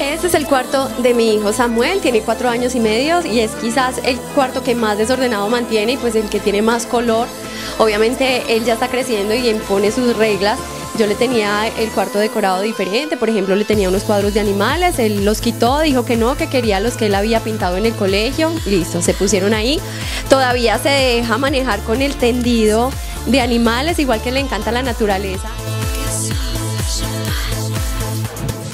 Este es el cuarto de mi hijo Samuel, tiene cuatro años y medio y es quizás el cuarto que más desordenado mantiene y pues el que tiene más color. Obviamente él ya está creciendo y impone sus reglas. Yo le tenía el cuarto decorado diferente, por ejemplo le tenía unos cuadros de animales, él los quitó, dijo que no, que quería los que él había pintado en el colegio, listo, se pusieron ahí. Todavía se deja manejar con el tendido de animales, igual que le encanta la naturaleza. Shut.